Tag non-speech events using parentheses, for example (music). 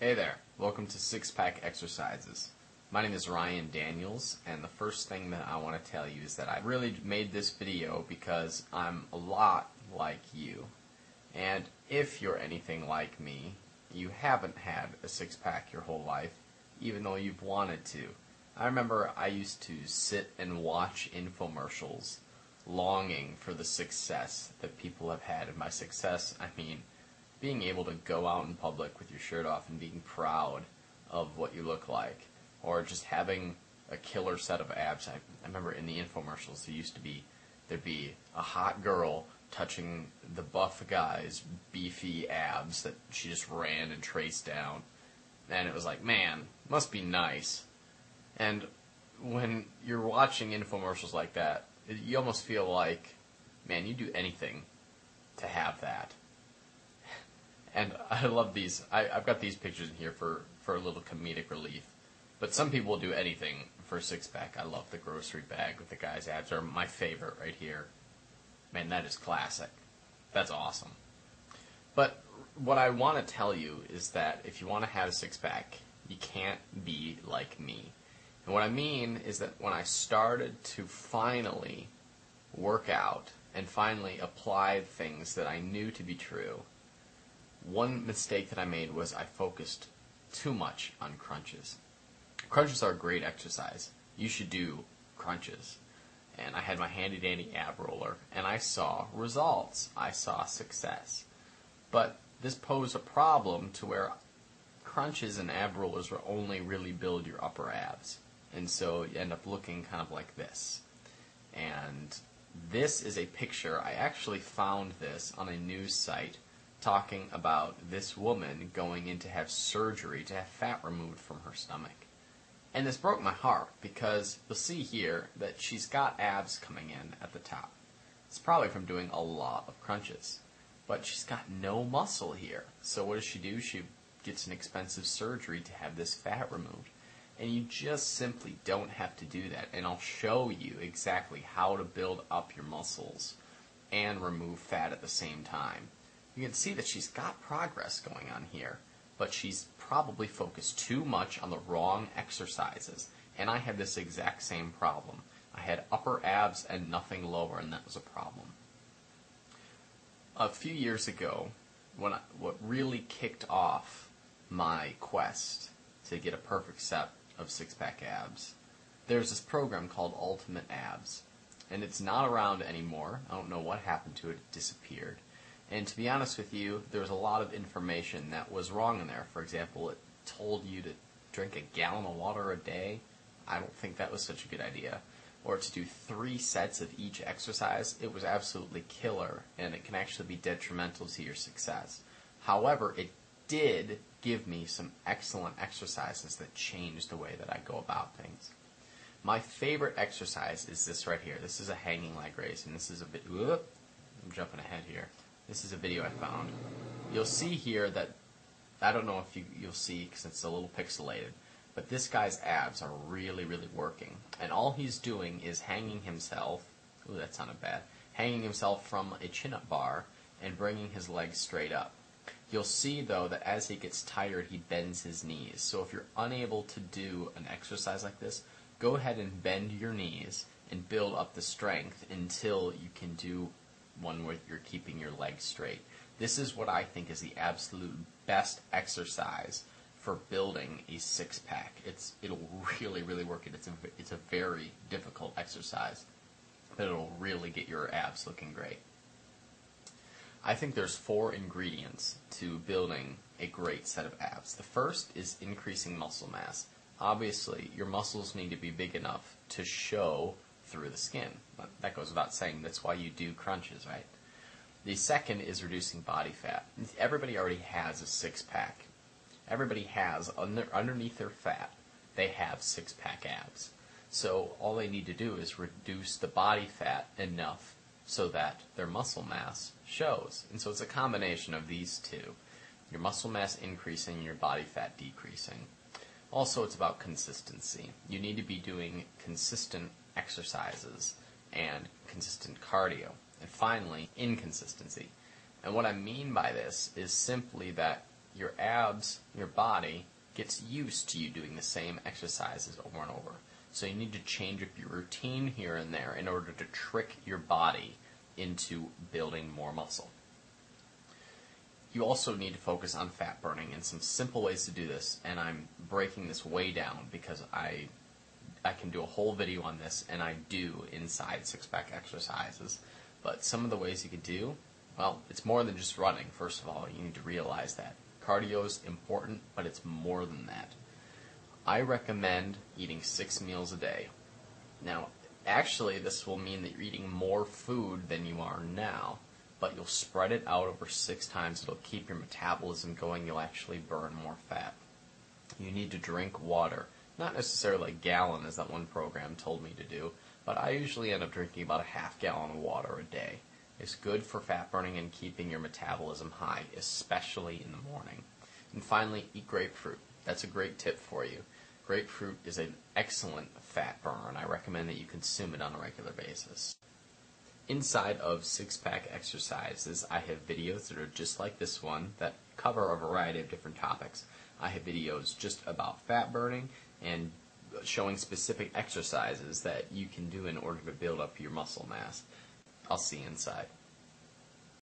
Hey there, welcome to Six Pack Exercises. My name is Ryan Daniels, and the first thing that I want to tell you is that I really made this video because I'm a lot like you. And if you're anything like me, you haven't had a six pack your whole life, even though you've wanted to. I remember I used to sit and watch infomercials, longing for the success that people have had. And by success, I mean being able to go out in public with your shirt off and being proud of what you look like, or just having a killer set of abs. I, I remember in the infomercials there used to be there'd be a hot girl touching the buff guy's beefy abs that she just ran and traced down, and it was like, man, must be nice. And when you're watching infomercials like that, you almost feel like, man, you'd do anything to have that and (laughs) I love these. I, have got these pictures in here for, for a little comedic relief. But some people will do anything for a six pack. I love the grocery bag with the guy's abs, are my favorite right here. Man, that is classic. That's awesome. But what I want to tell you is that if you want to have a six pack, you can't be like me. And what I mean is that when I started to finally work out and finally apply things that I knew to be true, one mistake that I made was I focused too much on crunches. Crunches are a great exercise. You should do crunches. And I had my handy dandy ab roller, and I saw results. I saw success. But this posed a problem to where crunches and ab rollers will only really build your upper abs. And so you end up looking kind of like this. And this is a picture. I actually found this on a news site talking about this woman going in to have surgery to have fat removed from her stomach. And this broke my heart because you'll see here that she's got abs coming in at the top. It's probably from doing a lot of crunches. But she's got no muscle here. So what does she do? She gets an expensive surgery to have this fat removed. And you just simply don't have to do that. And I'll show you exactly how to build up your muscles and remove fat at the same time you can see that she's got progress going on here, but she's probably focused too much on the wrong exercises. And I had this exact same problem. I had upper abs and nothing lower, and that was a problem. A few years ago, when I, what really kicked off my quest to get a perfect set of six-pack abs, there's this program called Ultimate Abs, and it's not around anymore. I don't know what happened to it; it disappeared. And to be honest with you, there was a lot of information that was wrong in there. For example, it told you to drink a gallon of water a day. I don't think that was such a good idea. Or to do three sets of each exercise. It was absolutely killer, and it can actually be detrimental to your success. However, it did give me some excellent exercises that changed the way that I go about things. My favorite exercise is this right here. This is a hanging leg raise, and this is a bit. Whoop, I'm jumping ahead here. This is a video I found. You'll see here that, I don't know if you, you'll see because it's a little pixelated, but this guy's abs are really, really working. And all he's doing is hanging himself, ooh, that sounded bad, hanging himself from a chin-up bar and bringing his legs straight up. You'll see though that as he gets tired, he bends his knees. So if you're unable to do an exercise like this, go ahead and bend your knees and build up the strength until you can do one where you're keeping your legs straight. This is what I think is the absolute best exercise for building a six pack. It's it'll really really work. It. It's a it's a very difficult exercise, but it'll really get your abs looking great. I think there's four ingredients to building a great set of abs. The first is increasing muscle mass. Obviously, your muscles need to be big enough to show through the skin. That goes without saying. That's why you do crunches, right? The second is reducing body fat. Everybody already has a six pack. Everybody has, under, underneath their fat, they have six pack abs. So all they need to do is reduce the body fat enough so that their muscle mass shows. And so it's a combination of these two your muscle mass increasing your body fat decreasing. Also, it's about consistency. You need to be doing consistent exercises and consistent cardio. And finally, inconsistency. And what I mean by this is simply that your abs, your body, gets used to you doing the same exercises over and over. So you need to change up your routine here and there in order to trick your body into building more muscle. You also need to focus on fat burning and some simple ways to do this, and I'm breaking this way down because I I can do a whole video on this, and I do inside six pack exercises. But some of the ways you could do, well, it's more than just running. First of all, you need to realize that cardio is important, but it's more than that. I recommend eating six meals a day. Now, actually, this will mean that you're eating more food than you are now, but you'll spread it out over six times. It'll keep your metabolism going. You'll actually burn more fat. You need to drink water. Not necessarily a gallon, as that one program told me to do, but I usually end up drinking about a half gallon of water a day. It's good for fat burning and keeping your metabolism high, especially in the morning. And finally, eat grapefruit. That's a great tip for you. Grapefruit is an excellent fat burner, and I recommend that you consume it on a regular basis. Inside of Six Pack Exercises, I have videos that are just like this one that cover a variety of different topics. I have videos just about fat burning and showing specific exercises that you can do in order to build up your muscle mass. I'll see you inside.